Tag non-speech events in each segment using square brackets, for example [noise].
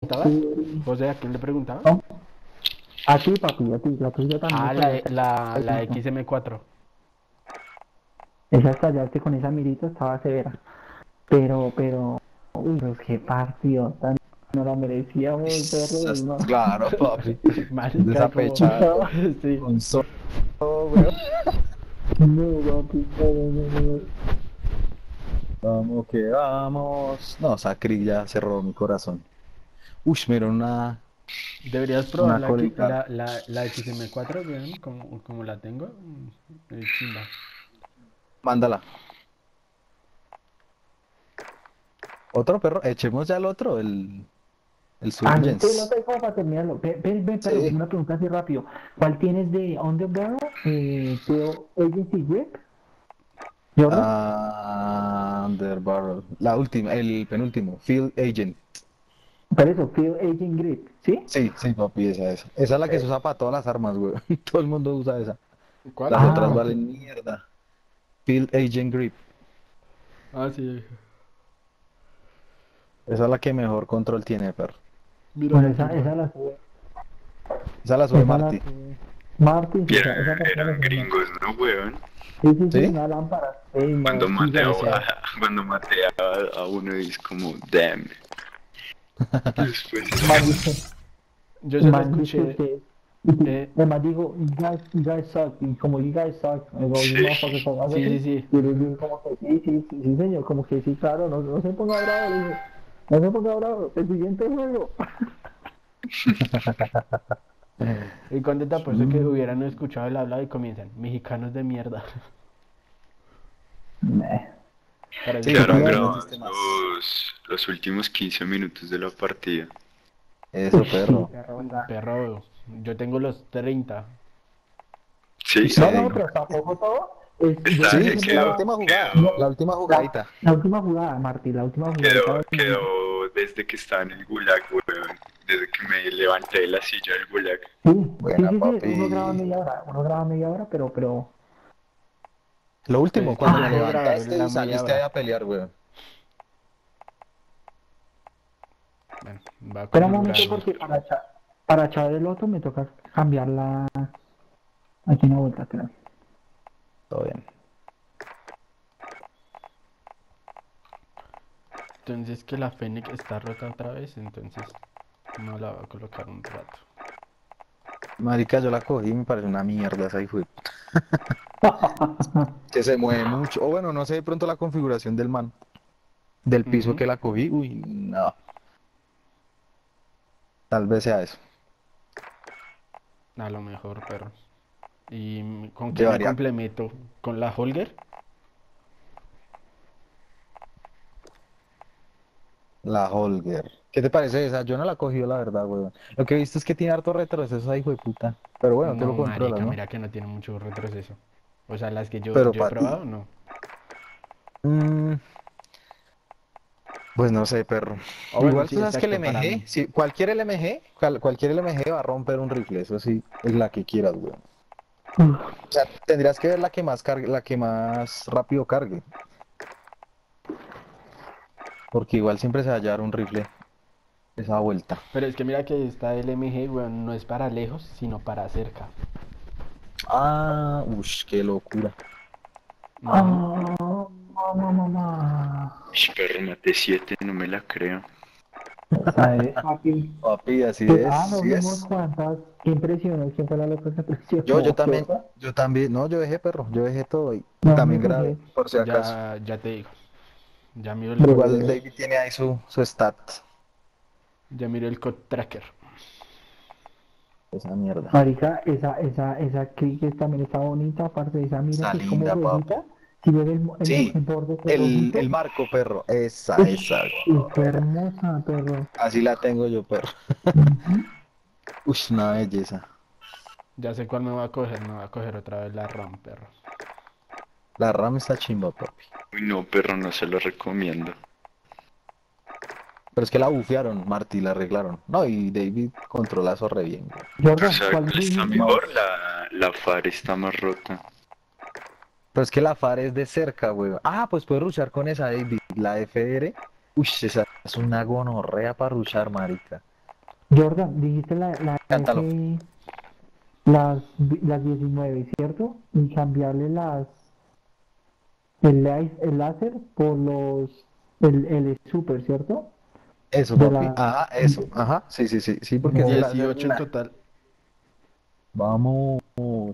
preguntabas? José, ¿a quién le preguntabas? No. A ti, papi, a ti, la tuya también. Ah, la, la, la XM4. Esa estallarte con esa mirita estaba severa. Pero, pero, uy, pues qué partido tan no la merecíamos, perro. No. Claro, papi. [laughs] Marica, Desapechado. como- [laughs] Sí. Con solo, weón. No, papi, no, no, no, no. Vamos que vamos. No, Sacri ya cerró mi corazón. Uy, mira, una. Deberías probar Una la, la, la, la XM4, weón, como, como la tengo. mm, es chimba. Mándala. Otro perro. Echemos ya el otro, el. El Ah, no, Surgeons. tú no te para terminarlo. Ven, ven, ven, pero Sí. una pregunta así rápido. ¿Cuál tienes de Underbarrel? Eh, Field Agency Grip. ¿Jordan? Ah, Underbarrel. La última, el penúltimo. Field Agent. Por eso, Field Agent Grip, ¿sí? Sí, sí, papi, esa es. Esa es la que se usa para todas las armas, güey. [laughs] Todo el mundo usa esa. ¿Cuál? Las Ah, otras valen mierda. Field Agent Grip. Ah, sí. Esa es la que mejor control tiene, perro. Mira, Bueno, la esa, esa la sube. Esa la sube Esa la Marty. sube. Marty, sí, esa, esa Eran, la gringos, ¿no, weón? Sí, sí, sí, ¿Sí? una lámpara. Cuando sí, maté, a, [laughs] cuando maté a, a uno y es como, damn. Yo solo man, escuché. que- eh, Además digo, you guys, you guys suck, y como you guys suck, go, Sí. you motherfuckers suck, algo Sí, sí, sí. Y le digo como que sí, sí, sí, sí, señor, como que sí, claro, no, no se ponga bravo, le dije, no se ponga bravo, el siguiente juego. [laughs] ¿Y cuándo te apuesto que hubieran escuchado el hablado y comienzan? Mexicanos de mierda. Meh. Para quedaron grabados los, los últimos 15 minutos de la partida. Eso, perro. Perro, yo tengo los 30. Sí, Sí. No, no, pero tampoco todo. Está- Sí, quedó- la última jugada. quedó- La última jugadita. la última jugada, Martín, la última jugada. Quedó, quedó desde que estaba en el gulag, weón. Desde que me levanté de la silla del gulag. Sí, Buena, sí, sí, papi. sí, uno graba media hora, uno graba media hora, pero, pero, Lo último, Pues, cuando ah, me levantaste y saliste hora. a pelear, weón. Bueno, va espera un momento porque para echar, para echar el otro me toca cambiar la... Aquí una vuelta, creo. Todo bien. Entonces que la Fennec está rota otra vez, entonces no la voy a colocar un rato. Marica, yo la cogí y me parece una mierda esa fue. [laughs] que se mueve mucho. O bueno, no sé de pronto la configuración del man. Del piso que la cogí. Uy, no. Tal vez sea eso. A lo mejor, perro. ¿Y con qué me complemento? ¿Con la Holger? La Holger. ¿Qué te parece esa? Yo no la he cogido, la verdad, weón. Lo que he visto es que tiene harto retroceso ahí, hijo de puta. Pero bueno, te no, lo controlas, marica, ¿no? mira que no tiene mucho retroceso. O sea, las que yo, Pero yo he pa' ti. probado, no. Mm, Pues no sé, perro. Bueno, Igual sí, tú sabes que el MG, si cualquier LMG, cual- cualquier LMG va a romper un rifle, eso sí, es la que quieras, weón. O sea, tendrías que ver la que más cargue, la que más rápido cargue. Porque igual siempre se va a hallar un rifle esa vuelta. Pero es que mira que esta LMG, weón, no es para lejos, sino para cerca. Ah, uff, qué locura. Ah, mamá, mamá. Perro, maté 7, no me la creo. Esa es, papi. Papi, así es, Ah, así vimos es. cuántas. ¿Quién impresionó? ¿Quién fue la loca que impresionó? Yo, yo también, yo también, no, yo dejé perro, yo dejé todo y No, también grabé, por si acaso. Ya, ya te digo. Ya miro el, igual David tiene ahí su, su stat. Ya miro el code tracker. Esa mierda. Marica, esa, esa, esa cricket también está bonita, aparte de esa mira Está que es como rojita. Si ves el, el, Sí, el borde El, marco, perro, esa, Uy, esa. hermosa, perro. Así la tengo yo, perro. Uy, una belleza. Ya sé cuál me voy a coger, me voy a coger otra vez la RAM, perro. La RAM está chimba, papi. Uy, no, perro, no se lo recomiendo. Pero es que la bufearon, Marty, la arreglaron. No, y David controla eso re bien. güey. Jordan, O sea, ¿cuál ¿cuál está mejor? La, la FAR está más rota. Pero es que la FAR es de cerca, güey. Ah, pues puedes rushar con esa David, la FR. Uy, esa es una gonorrea para ruchar, marica. Jordan, dijiste la, la Cántalo. F- las, las 19, ¿cierto? Y cambiarle las el, el láser por los el, el super, ¿cierto? Eso, papi. la- Ajá, eso. Ajá, sí, sí, sí. Sí, porque es de la- de 18 en la- total. Vamos.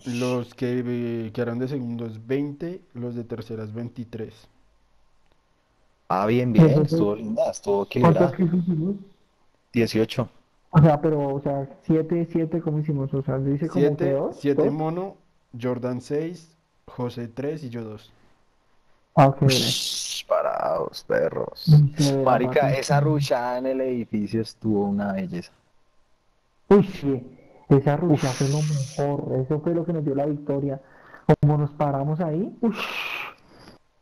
Los que eh, quedaron de segundos 20, los de terceras 23. Ah, bien, bien. Entonces- Estuvo linda, estuvo ¿Cuántos equilibrada. kills hicimos? 18. O sea, pero, o sea, 7, 7, ¿cómo hicimos? O sea, dice como que 7, 2. 7 mono, Jordan 6, José 3 y yo 2. Ah, ok, vale. Ush, Parados, perros. Marica, esa ruchada en el edificio estuvo una belleza. Uy, sí, esa rucha fue lo mejor, eso fue lo que nos dio la victoria. Como nos paramos ahí, uy,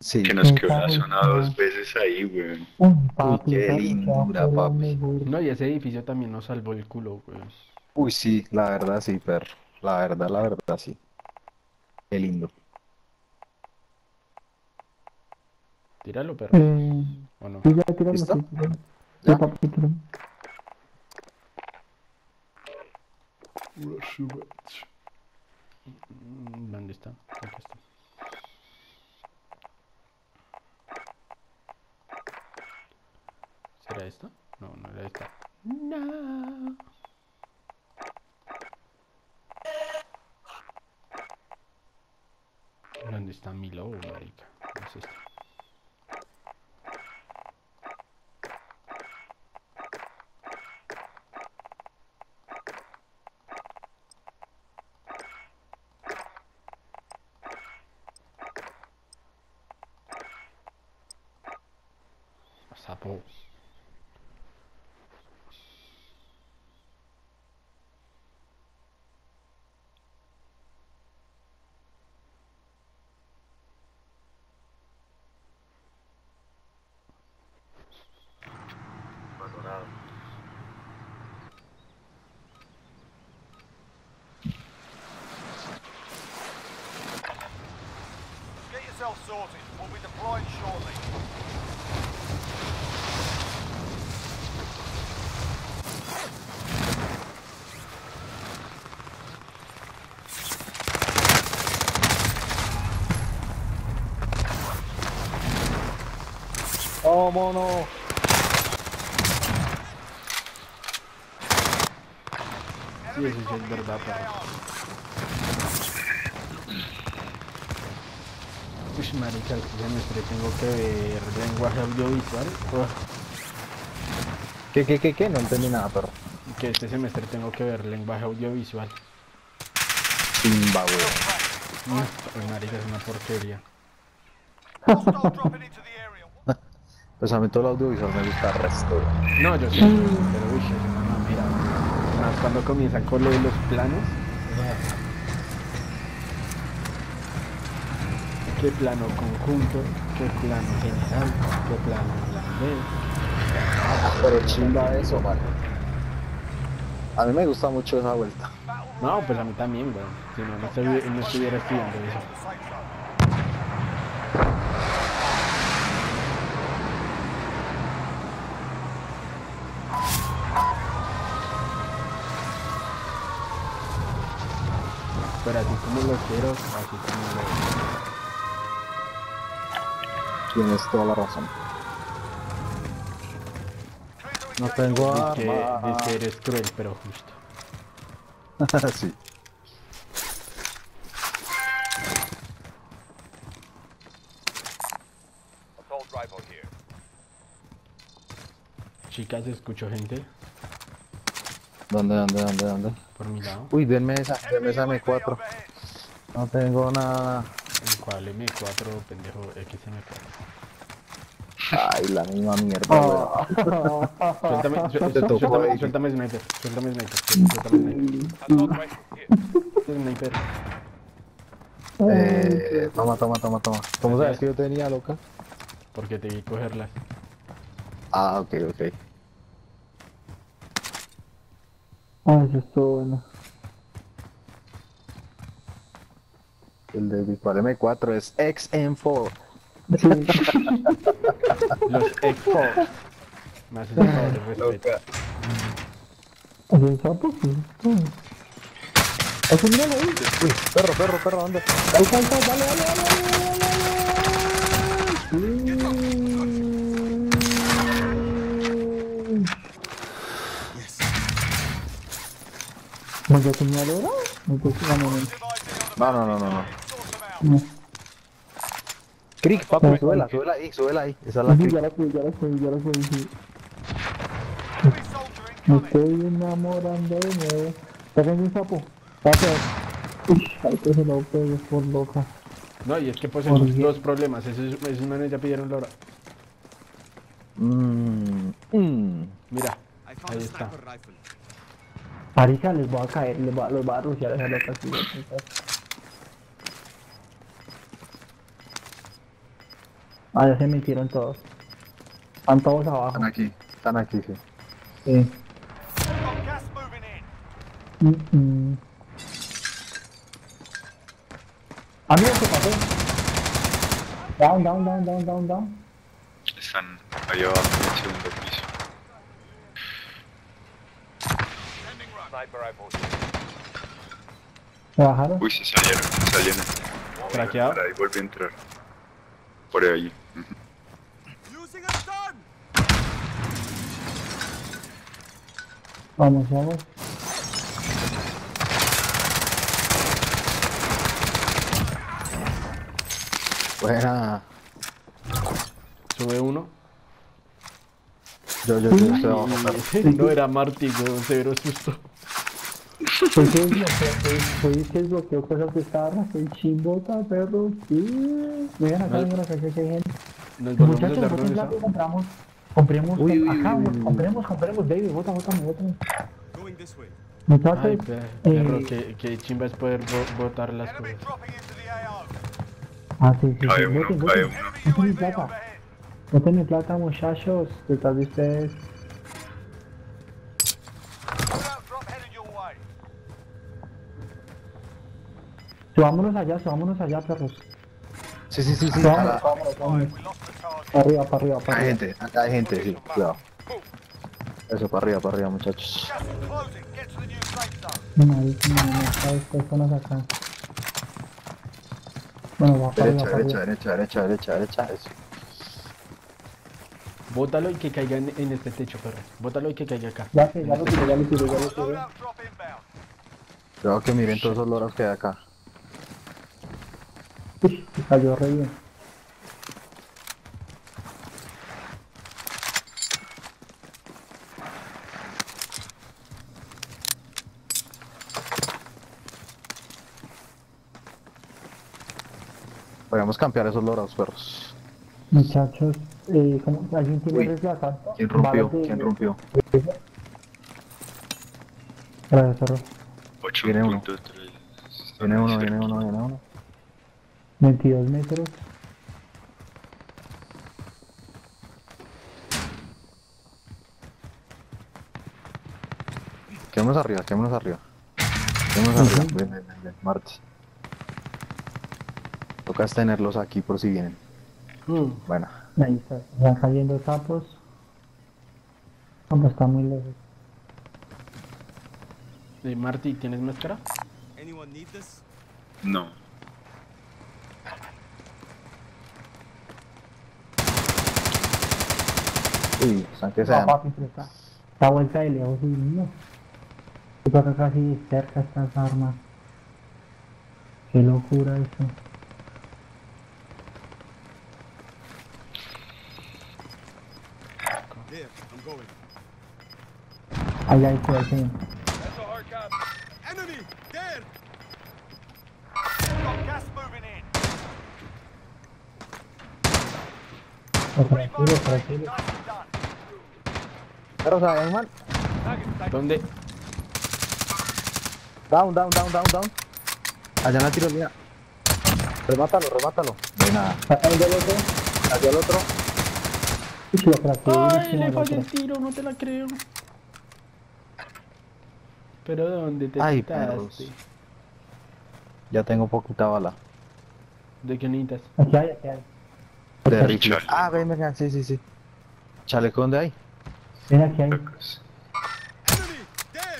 Sí. Que nos quedó la zona dos veces ahí, weón. uy, papi, qué lindura, papi. mejor. No, y ese edificio también nos salvó el culo, güey. Uy, sí, la verdad sí, perro. La verdad, la verdad sí. Qué lindo. Tíralo, perro. Eh, ¿O no? sí, ya tiramos, ¿Listo? ¿Ya? ¿Dónde está? Acá está. ¿Será esta? No, no era esta. No. ¿Dónde está mi lobo, marica? No es esta. ¡Oh, mono! Sí, eso sí es verdad, perro. Uy, marica, este semestre tengo que ver lenguaje audiovisual. Uf, ¿Qué, qué, qué, qué? No entendí nada, perro. que este semestre tengo que ver lenguaje audiovisual. Zimbabue. Marica, es una porquería. [laughs] Pues a mí todo el audiovisual me gusta el resto. No, yo sé, pero uy, mamera. Más cuando comienzan con lo de los planos. ¿Qué plano conjunto? ¿Qué plano general? ¿Qué plano holandés? Pero chimba eso, man. A mí me gusta mucho esa vuelta. No, pues a mí también, güey. Si no, no estuviera estudiando eso. Pero así como lo quiero, así como lo... Tienes toda la razón. No tengo arma. dice que eres cruel, pero justo. [laughs] sí. Chicas, escucho gente ¿Dónde, dónde, dónde, dónde? por mi lado. Uy, denme esa, denme esa UAV M4. overhead. No tengo nada. ¿En cuál M4, pendejo? XM4. Ay, la misma mierda, weón. Suéltame, [laughs] suéltame, ahí. suéltame sniper, suéltame sniper, suéltame sniper. [laughs] Sniper. Eh, toma, toma, toma, toma. ¿Cómo sabes que yo tenía, loca? Porque te vi cogerlas. Ah, ok, ok. Ah, eso estuvo bueno. El de Virtual M4 es XM4. Sí, [laughs] Los X4. Me haces el respeto. ¿Es el sapo? Sí. Eso, míralo ahí. Uy, perro, perro, perro, ¿dónde? Ahí está, ahí está, dale, dale, dale, dale, dale, dale. ¿No tenía el oro? No te ah, no, no. No, no, no, no, no. No. Crick, papi, súbela, súbela ahí, súbela ahí. Esa es la Crick. ya la fui, ya la fui, ya la fui, sí. Me estoy enamorando de nuevo. ¿Está un sapo? Papi. Uy, ay, que se lo pegué por loca. No, y es que poseemos Oye. dos problemas. Esos, esos manes ya pidieron la hora. Mmm, mmm. Mira, ahí está. Marica, les voy a caer, les voy a, los voy a ruciar a esa loca así. Ah, ya se metieron todos. Están todos abajo. Están aquí, están aquí, sí. Sí. We've got gas moving in. Mm, mm. Ah, mira, se pasó. Down, down, down, down, down, down. Están ahí abajo en el segundo piso. Sniper rifle here. Se bajaron. Uy, se salieron, se salieron. Craqueado. Por ahí volví a entrar. Por ahí. Vamos, vamos. Buena. Sube uno. Yo, yo, yo Marty, weón, severo susto. Soy que desbloqueo, soy, soy que desbloqueo cosas de esta arma, soy chimbota, perro, sí. Vengan acá, vengan acá, que volvemos a Muchachos, dar boten dónde plata y está. compramos. Compremos, Uy, uy, acá, uy, uy, compremos, compremos, baby, bota, bota, bota. Muchachos, Ay, pe- perro, eh, que, que chimba es poder bo- botar las cosas. ah, sí, sí, sí, boten, boten, mi UAV plata, boten mi plata, muchachos, detrás de ustedes. Subámonos allá, subámonos allá, perros. Sí, sí, sí, sí. Para arriba, para arriba, para hay arriba. gente, acá hay gente, sí. Cuidado. Eso, para arriba, para arriba, muchachos. No, no, estas personas acá. Bueno, va para arriba, Derecha, para derecha, arriba. derecha, derecha, derecha, derecha. Eso. Bótalo y que caiga en, en este techo, perro. Bótalo y que caiga acá. Ya sé, ya lo tiré, ya lo tiré, ya lo tiré. Creo que miren todos esos loros que hay acá. Uy, se cayó re bien. Podríamos cambiar esos loros, perros. Muchachos, eh, ¿cómo? ¿alguien tiene Uy? ¿Quién rompió? ¿Quién rompió? Gracias, perro. 8 Viene uno. Viene uno, viene uno, viene uno. 22 metros. Quedémonos arriba, quedémonos arriba. Quedémonos arriba. Ven, ven, ven, ven, Marty. Toca es tenerlos aquí por si vienen. Mm, Bueno, Ahí está. Van cayendo sapos. Vamos, está muy lejos. eh, Marty, ¿tienes máscara? Anyone need this? No. Uy, están que sean. papi, pero está. Vuelta de lejos y no. Yo creo que casi cerca estas armas. Qué locura eso. Here, I'm going. Allá hay que hacer. That's a hard cop. Enemy! We've got gas moving in. Tranquilo, tranquilo. Pero saben, man. ¿Dónde? Down, down, down, down, down. Allá en la tirolina. Remátalo, remátalo. De nada. Hay del otro. Allá el otro. Ay, le al fallé otro. el tiro, no te la creo. Pero ¿dónde te Ay, quitaste? perros. Ya tengo poquita bala. ¿De qué necesitas? Aquí hay, aquí hay. De rifle. Chale. Ah, ven, venga, sí, sí, sí. ¿Chaleco dónde hay? Ven aquí! There!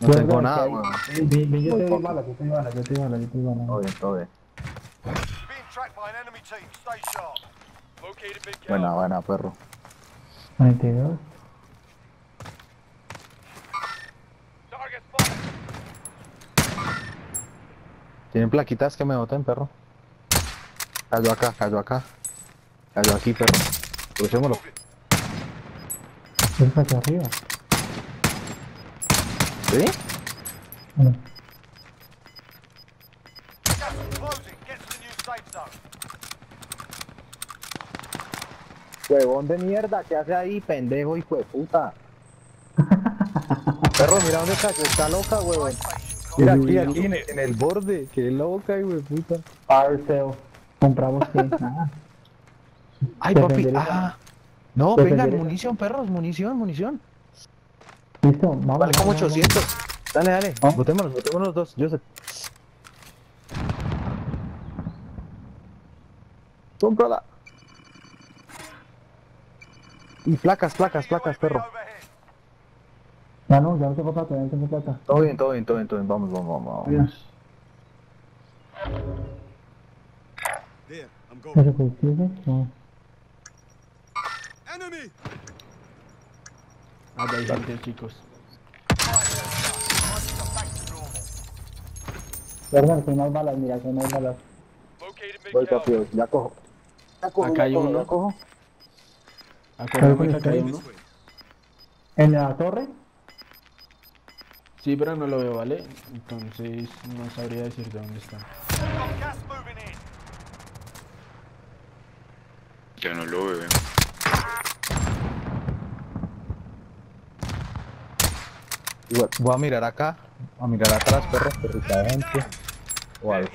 No tengo nada, weón. Ven, yo te doy balas, yo te doy balas, yo te doy balas, yo te doy Todo balas. bien, todo bien. Being tracked by an enemy team. Stay sharp. Located big gun. Buena, buena, perro. 92. Target spotted. ¿Tienen plaquitas que me boten, perro? Cayó acá, cayó acá. Cayó aquí, perro. Crucémoslo. Ven para acá arriba. ¿Sí? Zone. Huevón de mierda, ¿qué hace ahí, pendejo, hijo de puta? [laughs] Perro, mira dónde cayó, está loca, huevón. Mira aquí, aquí, en el, en el borde. Qué loca, hijo de puta. Arceo. Compramos que nada. Ay, papi, ah. No, Te vengan, munición, perros, munición, munición. Listo, vamos. Vale como vamos, vamos. 800. Dale, dale, ¿Ah? botémonos, botémonos los dos, yo sé. Cómprala. Y placas, placas, placas, perro. Ya no, ya no tengo plata, ya no tengo plata. Todo bien, todo bien, todo bien, todo bien. Vamos, vamos, vamos. Adiós. There, I'm ¿No going. se consigue? No. Enemy! Allá hay gente, chicos. Perdón, que hay más balas, mira, que hay más balas. Voy, papi, ya cojo. Ya cojo, Acá hay cojo, uno. ya cojo. Acá hay uno. ¿En la torre? Sí, pero no lo veo, ¿vale? Entonces no sabría decir de dónde está. Ya no lo veo. Igual, Voy a mirar acá, a mirar atrás, perro, perrita de gente. O algo.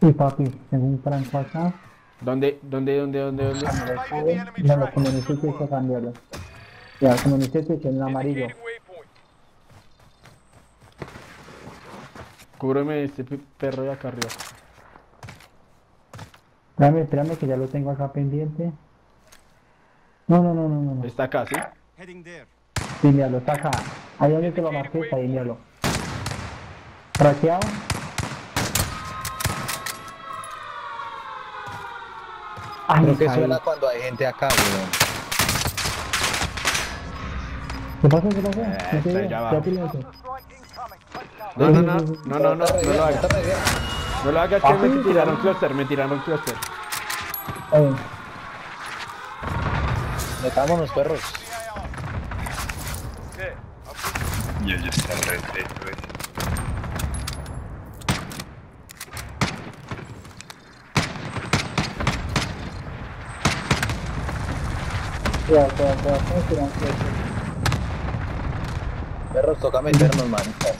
Sí, papi, tengo un franco acá. ¿Dónde, dónde, dónde, dónde, dónde? Ya lo comuniqué que hay que cambiarlo. Ya, comuniqué que en amarillo. Indicating waypoint. Cúbreme este pe- perro de acá arriba. Espérame, espérame que ya lo tengo acá pendiente. No, no, no, no, no. no. Está acá, ¿sí? Míralo, está acá. Ahí donde te lo marqué, está míralo. Traqueado. Ay, Creo que caí. suena cuando hay gente acá, weón. ¿Qué pasó? ¿Qué pasó? Eh, ¿Qué está. Ya. Take cover. No, no, no, no, no, no, no lo hagas. No lo hagas que Ah, me sí, tiraron cluster, me tiraron cluster. Metámonos, perros. There. Y ella está re teto, ese. Cuidado, cuidado, cuidado, cuidado, cuidado, cuidado. Perros, toca meternos, manitas.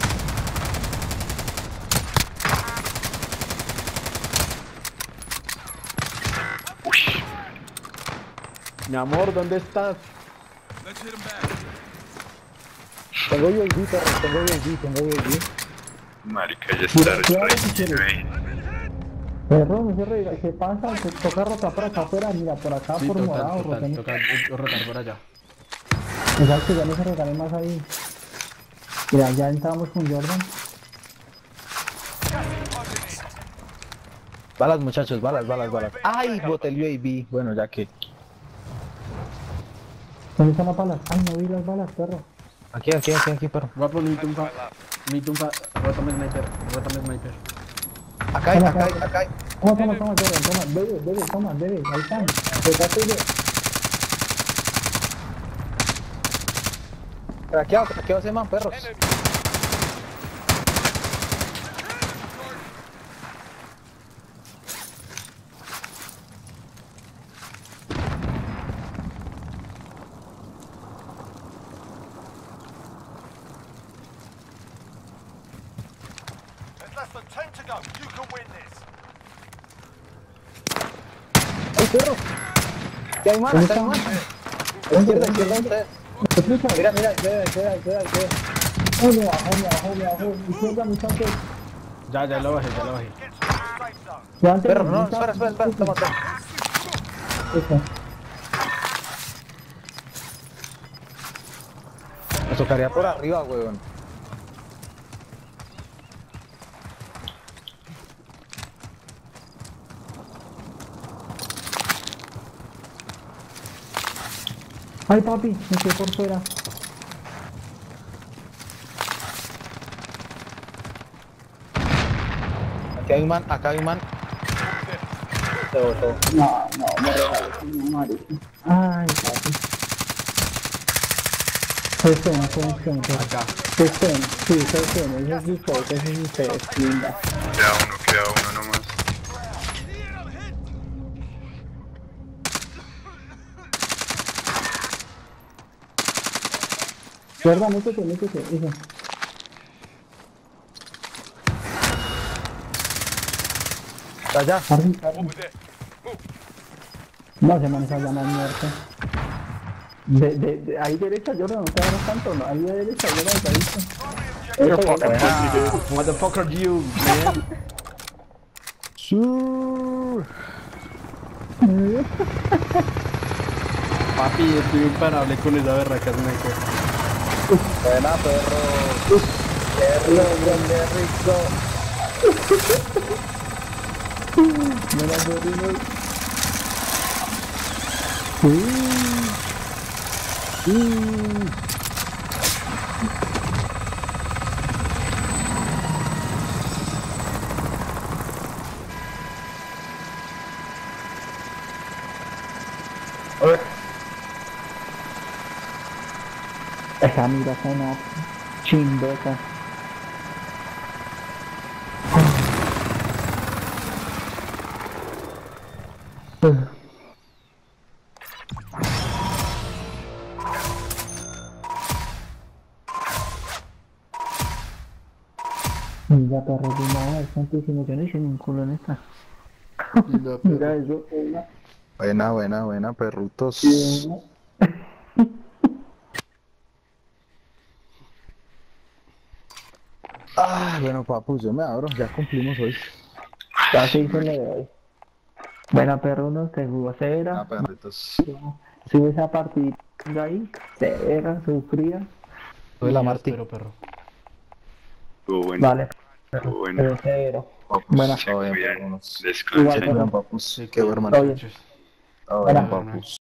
Mi amor, ¿dónde estás? Let's hit him back. Tengo UAV, perros, tengo UAV, tengo UAV. marica, ya está Mira, claro re que quieres. güey. Perro, no se reira, ¿qué pasa? Se toca rotar por acá afuera, mira, por acá, Sí, por total, morado, total, rotando. toca eh, rotar por allá. Exacto, ya no se regale más ahí. Mira, ya entramos con Jordan. Balas, muchachos, balas, balas, balas. Ay, boté el UAV. Bueno, ya que. ¿Dónde están las balas? Ay, no vi las balas, perro. Aquí, aquí, aquí, aquí, perro. Voy a poner mi tumba. Mi tumba. Rótame sniper. Rótame sniper. Acá hay, acá hay, acá hay. Toma, toma, toma, Jordan, toma, bebe, bebe, toma, bebe, ahí están. Detrás tuyo. Craqueado, craqueado ese man, perros. Que hay hay. Izquierda, izquierda, Mira, mira, queda, queda, queda, Ya, ya lo bajé, ya lo bajé. Ya, Pero no, espera, espera, espera, toma, toma. Me tocaría por arriba, weón. Ay, papi, me quedé por fuera. Aquí hay un man, acá hay un man. Se botó. No, no, me regalé, no. Ay, papi. Se suena, se suena, se Acá. Se suena, sí, se suena, ese es usted, ese es usted, linda. Queda uno, queda uno nomás. ¿Verdad? Métete, métete, eso. Está allá. Arriba, arriba. No, se maneja ya más muerto. De, de, de, ahí derecha, yo no te agarras tanto, no, ahí de derecha, yo no te visto. Eso, buena. What the fuck are you, man? Papi, estoy imparable con esa berraca sniper. Buena, perro. Qué rico, qué rico. Mira, sobrino. Esa [laughs] mira es una chimbota. Mira, perro, de tantísimo, yo no hice ni un culo en esta. Mira eso, Buena, buena, buena, perrutos. y una. Ah, bueno, papus, yo me abro. Ya cumplimos hoy. Casi se le doy. Buena perro, no te jugó severa. Ah, perritos. Si esa partida ahí, severa, sufrida. Soy la Marti. espero, perro. Estuvo bueno. Vale, Estuvo bueno. pero severo. Papus, Buena. todo bien. Igual, Descansen. perro. Bien, papus. Sí, Qué claro. hermano. Todo bien. Papus.